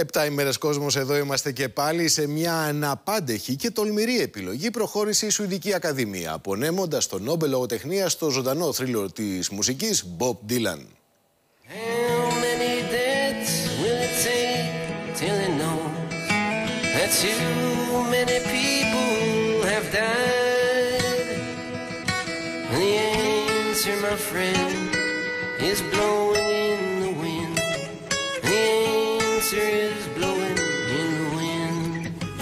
Επτά ημέρες κόσμος εδώ είμαστε και πάλι σε μια αναπάντεχη και τολμηρή επιλογή προχώρησε η Σουηδική Ακαδημία απονέμοντας τον Νόμπελ Λογοτεχνία στο ζωντανό θρύλο της μουσικής Bob Dylan.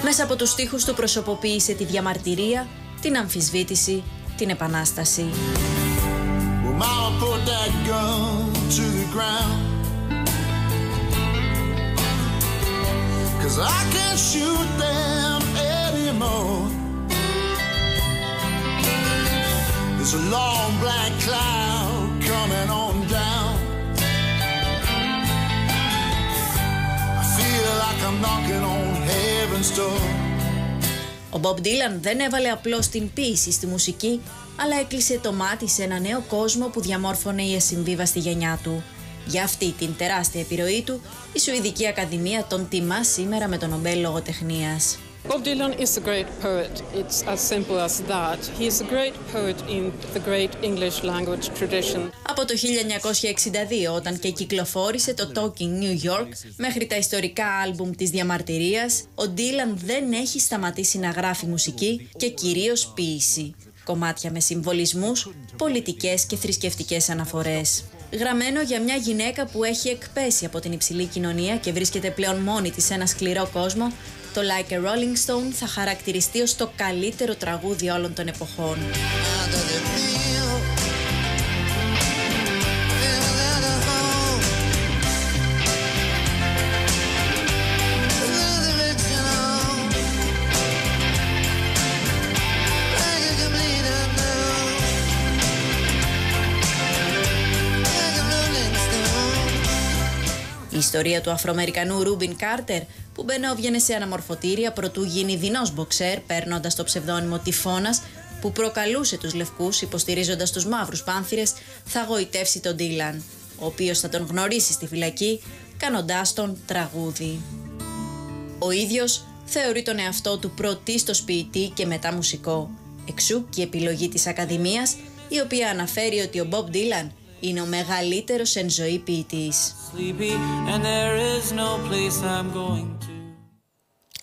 Μέσα από τους στίχους του προσωποποίησε τη διαμαρτυρία, την αμφισβήτηση, την επανάσταση. There's a long black cloud coming on down. Ο Bob Dylan δεν έβαλε απλώς την ποίηση στη μουσική, αλλά έκλεισε το μάτι σε ένα νέο κόσμο που διαμόρφωνε η ασυμβίβαστη γενιά του. Για αυτή την τεράστια επιρροή του, η Σουηδική Ακαδημία τον τιμά σήμερα με τον Νομπέλ Λογοτεχνίας. Bob Dylan is a great poet. It's as simple as that. He is a great poet in the great English language tradition. Από το 1962, όταν και κυκλοφόρησε το Talking New York, μέχρι τα ιστορικά άλμπουμ της διαμαρτυρίας, ο Dylan δεν έχει σταματήσει να γράφει μουσική και κυρίως ποίηση. Κομμάτια με συμβολισμούς, πολιτικές και θρησκευτικές αναφορές. Γραμμένο για μια γυναίκα που έχει εκπέσει από την υψηλή κοινωνία και βρίσκεται πλέον μόνη της σε ένα σκληρό κόσμο, το Like a Rolling Stone θα χαρακτηριστεί ως το καλύτερο τραγούδι όλων των εποχών. Η ιστορία του Αφροαμερικανού Ρούμπιν Κάρτερ, που μπαινόβγαινε σε αναμορφωτήρια προτού γίνει δεινός μποξέρ, παίρνοντας το ψευδόνυμο Τυφώνας, που προκαλούσε τους λευκούς υποστηρίζοντας τους μαύρους πάνθηρες, θα γοητεύσει τον Ντίλαν, ο οποίος θα τον γνωρίσει στη φυλακή, κάνοντάς τον τραγούδι. Ο ίδιος θεωρεί τον εαυτό του πρωτίστως ποιητή και μετά μουσικό. Εξού και η επιλογή της Ακαδημίας, η οποία αναφέρει ότι ο Μπομπ Ντίλαν είναι ο μεγαλύτερος εν ζωή ποιητής.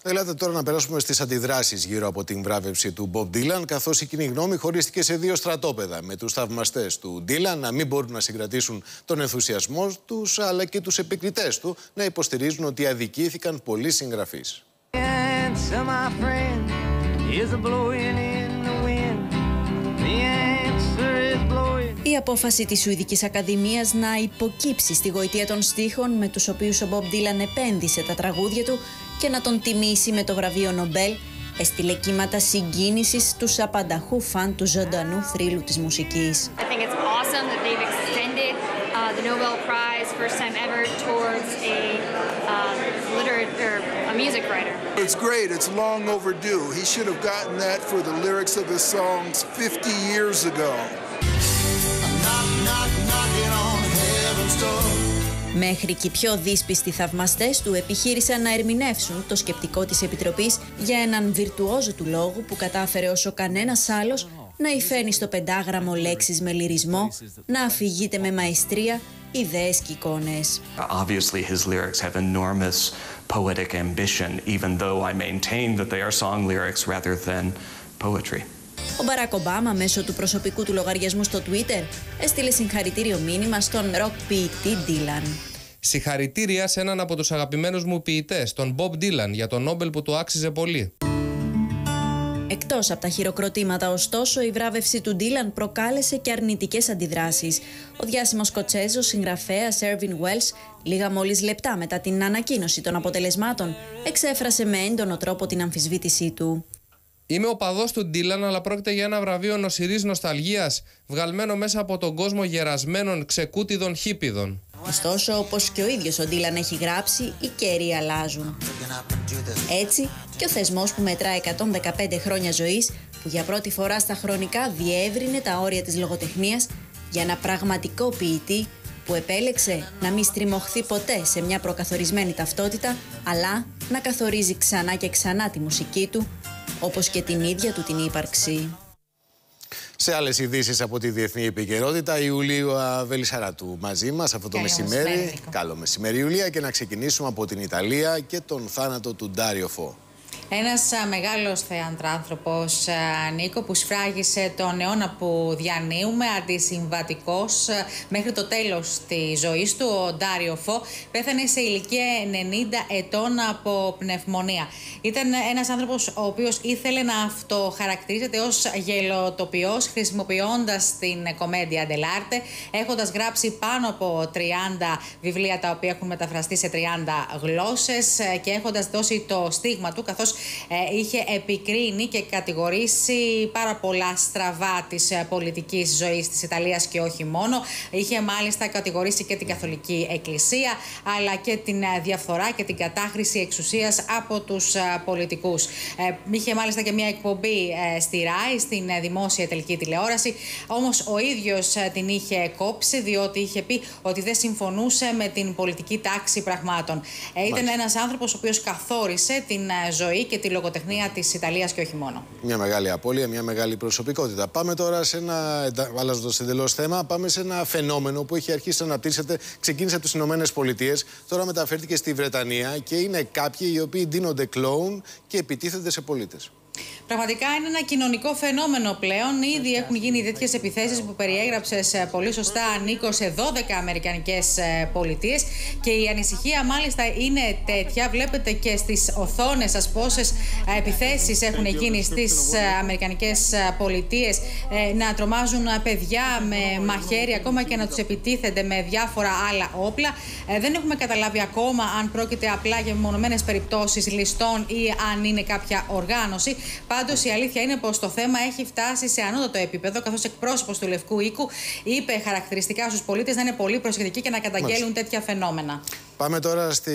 Ελάτε τώρα να περάσουμε στις αντιδράσεις γύρω από την βράβευση του Bob Dylan, καθώς η κοινή γνώμη χωρίστηκε σε δύο στρατόπεδα, με τους θαυμαστές του Dylan να μην μπορούν να συγκρατήσουν τον ενθουσιασμό τους, αλλά και τους επικριτές του να υποστηρίζουν ότι αδικήθηκαν πολλοί συγγραφείς. Η απόφαση της Σουηδικής Ακαδημίας να υποκύψει στη γοητεία των στίχων με τους οποίους ο Μπομπ Ντίλαν επένδυσε τα τραγούδια του και να τον τιμήσει με το βραβείο Νομπέλ έστειλε κύματα συγκίνησης στους απανταχού φαν του ζωντανού θρύλου της μουσικής. It's great. It's long overdue. He should have gotten that for the lyrics of his songs 50 years ago. Μέχρι και οι πιο δύσπιστοι θαυμαστές του επιχείρησαν να ερμηνεύσουν το σκεπτικό της Επιτροπής για έναν βιρτουόζο του λόγου που κατάφερε όσο κανένας άλλος να υφαίνει στο πεντάγραμμο λέξεις με λυρισμό, να αφηγείται με μαεστρία ιδέες και εικόνες. Obviously his lyrics have enormous poetic ambition, even though I maintain that they are song lyrics rather than poetry. Ο Μπαράκ Ομπάμα μέσω του προσωπικού του λογαριασμού στο Twitter έστειλε συγχαρητήριο μήνυμα στον ροκ ποιητή Dylan. Συγχαρητήρια σε έναν από τους αγαπημένους μου ποιητές, τον Bob Dylan, για τον Νόμπελ που του άξιζε πολύ. Εκτός από τα χειροκροτήματα, ωστόσο, η βράβευση του Ντίλαν προκάλεσε και αρνητικές αντιδράσεις. Ο διάσημος Σκοτσέζος συγγραφέας Ervin Wells, λίγα μόλις λεπτά μετά την ανακοίνωση των αποτελεσμάτων, εξέφρασε με έντονο τρόπο την αμφισβήτησή του. Είμαι ο παδός του Ντίλαν, αλλά πρόκειται για ένα βραβείο νοσηρής νοσταλγίας, βγαλμένο μέσα από τον κόσμο γερασμένων ξεκούτιδων χίπιδων. Ωστόσο, όπως και ο ίδιος ο Ντίλαν έχει γράψει, οι καιροί αλλάζουν. Έτσι, και ο θεσμός που μετρά 115 χρόνια ζωής, που για πρώτη φορά στα χρονικά διεύρυνε τα όρια της λογοτεχνίας για ένα πραγματικό ποιητή, που επέλεξε να μην στριμωχθεί ποτέ σε μια προκαθορισμένη ταυτότητα, αλλά να καθορίζει ξανά και ξανά τη μουσική του, όπως και την ίδια του την ύπαρξη. Σε άλλες ειδήσεις από τη διεθνή επικαιρότητα, η Ιουλία Βελισσαράτου μαζί μας αυτό το μεσημέρι. Καλό μεσημέρι, Ιουλία, και να ξεκινήσουμε από την Ιταλία και τον θάνατο του Ντάριο Φω. Ένας μεγάλος θεαντράνθρωπος, Νίκο, που σφράγισε τον αιώνα που διανύουμε, αντισυμβατικός μέχρι το τέλος της ζωής του, ο Ντάριο Φω, πέθανε σε ηλικία 90 ετών από πνευμονία. Ήταν ένας άνθρωπος ο οποίος ήθελε να αυτοχαρακτηρίζεται ως γελοτοποιός, χρησιμοποιώντας την κομμέντια Ντελάρτε, έχοντας γράψει πάνω από 30 βιβλία τα οποία έχουν μεταφραστεί σε 30 γλώσσες και έχοντας δώσει το στίγμα του, καθώς ε, είχε επικρίνει και κατηγορήσει πάρα πολλά στραβά της ε, πολιτικής ζωής της Ιταλίας και όχι μόνο. Είχε μάλιστα κατηγορήσει και την Καθολική Εκκλησία, αλλά και την ε, διαφθορά και την κατάχρηση εξουσίας από τους πολιτικούς. Είχε μάλιστα και μια εκπομπή στη ΡΑΗ, στην δημόσια τελική τηλεόραση. Όμως ο ίδιος την είχε κόψει, διότι είχε πει ότι δεν συμφωνούσε με την πολιτική τάξη πραγμάτων. Ήταν ένας άνθρωπος ο οποίος καθόρισε την ζωή και τη λογοτεχνία της Ιταλίας και όχι μόνο. Μια μεγάλη απώλεια, μια μεγάλη προσωπικότητα. Πάμε τώρα σε ένα, αλλάζοντας εντελώς θέμα, πάμε σε ένα φαινόμενο που έχει αρχίσει να αναπτύσσεται. Ξεκίνησε από τις Ηνωμένες Πολιτείες, τώρα μεταφέρθηκε στη Βρετανία και είναι κάποιοι οι οποίοι δίνονται κλόουν και επιτίθενται σε πολίτες. Πραγματικά είναι ένα κοινωνικό φαινόμενο πλέον. Ήδη έχουν γίνει τέτοιες επιθέσεις που περιέγραψες πολύ σωστά, Νίκο, σε 12 Αμερικανικές ε, πολιτείες. Και η ανησυχία μάλιστα είναι τέτοια. Βλέπετε και στις οθόνες σας πόσες επιθέσεις έχουν γίνει στις ε, Αμερικανικές πολιτείες να τρομάζουν παιδιά με μαχαίρι, ακόμα και να τους επιτίθενται με διάφορα άλλα όπλα. Ε, δεν έχουμε καταλάβει ακόμα αν πρόκειται απλά για μονομένε περιπτώσεις ληστών ή αν είναι κάποια οργάνωση. Πάντως η αλήθεια είναι πως το θέμα έχει φτάσει σε ανώτατο επίπεδο, καθώς εκπρόσωπος του Λευκού Οίκου είπε χαρακτηριστικά στους πολίτες να είναι πολύ προσεκτικοί και να καταγγέλουν τέτοια φαινόμενα. Πάμε τώρα στη...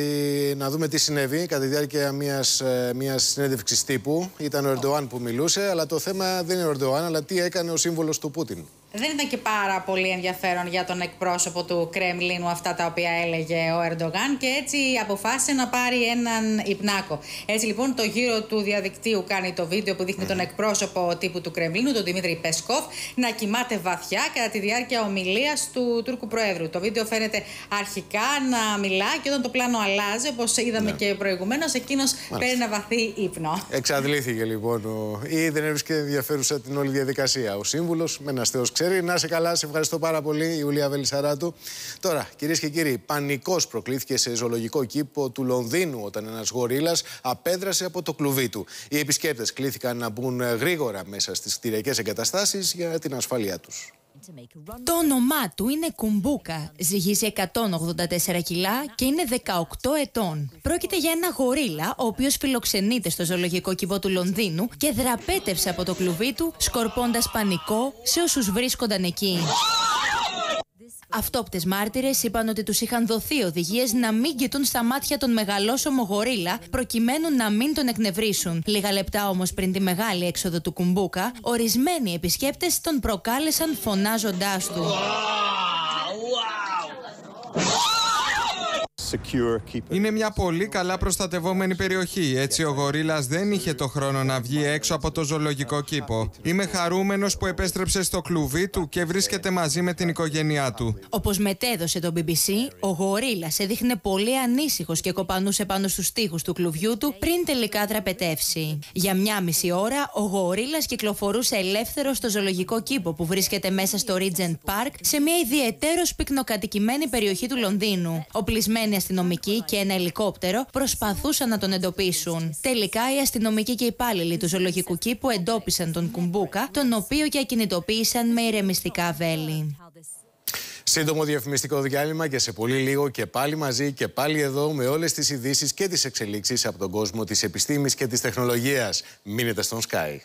να δούμε τι συνέβη κατά τη διάρκεια μιας μιας ε, συνέντευξης τύπου. Ήταν ο Ερντοάν που μιλούσε, αλλά το θέμα δεν είναι ο Ερντοάν, αλλά τι έκανε ο σύμβολος του Πούτιν δεν ήταν και πάρα πολύ ενδιαφέρον για τον εκπρόσωπο του Κρεμλίνου αυτά τα οποία έλεγε ο Ερντογάν και έτσι αποφάσισε να πάρει έναν υπνάκο. Έτσι λοιπόν το γύρο του διαδικτύου κάνει το βίντεο που δείχνει τον εκπρόσωπο τύπου του Κρεμλίνου, τον Δημήτρη Πεσκόφ, να κοιμάται βαθιά κατά τη διάρκεια ομιλίας του Τούρκου Προέδρου. Το βίντεο φαίνεται αρχικά να μιλά και όταν το πλάνο αλλάζει, όπως είδαμε ναι. και προηγουμένως, εκείνος παίρνει ένα βαθύ ύπνο. Εξαντλήθηκε λοιπόν ο... ή δεν έβρισκε ενδιαφέρουσα την όλη διαδικασία. Ο σύμβουλος με ένας θεός ξέρει. Να σε καλά, σε ευχαριστώ πάρα πολύ, Ιουλία Βελισσαράτου. Τώρα, κυρίες και κύριοι, πανικός προκλήθηκε σε ζωολογικό κήπο του Λονδίνου όταν ένας γορίλας απέδρασε από το κλουβί του. Οι επισκέπτες κλήθηκαν να μπουν γρήγορα μέσα στις κτηριακές εγκαταστάσεις για την ασφάλειά τους. Το όνομά του είναι Κουμπούκα. Ζυγίζει 184 κιλά και είναι 18 ετών. Πρόκειται για ένα γορίλα, ο οποίος φιλοξενείται στο ζωολογικό κυβό του Λονδίνου και δραπέτευσε από το κλουβί του, σκορπώντας πανικό σε όσους βρίσκονταν εκεί. Αυτόπτες μάρτυρες είπαν ότι τους είχαν δοθεί οδηγίες να μην κοιτούν στα μάτια τον μεγαλόσωμο γορίλα προκειμένου να μην τον εκνευρίσουν. Λίγα λεπτά όμως πριν τη μεγάλη έξοδο του Κουμπούκα, ορισμένοι επισκέπτες τον προκάλεσαν φωνάζοντάς του. Είναι μια πολύ καλά προστατευόμενη περιοχή. Έτσι ο γορίλας δεν είχε το χρόνο να βγει έξω από το ζωολογικό κήπο. Είμαι χαρούμενος που επέστρεψε στο κλουβί του και βρίσκεται μαζί με την οικογένειά του. Όπως μετέδωσε το BBC, ο γορίλας έδειχνε πολύ ανήσυχος και κοπανούσε πάνω στους τοίχου του κλουβιού του πριν τελικά δραπετεύσει. Για μια μισή ώρα, ο γορίλας κυκλοφορούσε ελεύθερο στο ζωολογικό κήπο που βρίσκεται μέσα στο Regent Park σε μια ιδιαίτερος πυκνοκατοικημένη περιοχή του Λονδίνου. Οπλισμένοι αστυνομικοί και ένα ελικόπτερο προσπαθούσαν να τον εντοπίσουν. Τελικά οι αστυνομικοί και οι υπάλληλοι του ζωολογικού κήπου εντόπισαν τον Κουμπούκα, τον οποίο και ακινητοποίησαν με ηρεμιστικά βέλη. Σύντομο διαφημιστικό διάλειμμα και σε πολύ λίγο και πάλι μαζί και πάλι εδώ με όλες τις ειδήσεις και τις εξελίξεις από τον κόσμο της επιστήμης και της τεχνολογίας. Μείνετε στον Sky.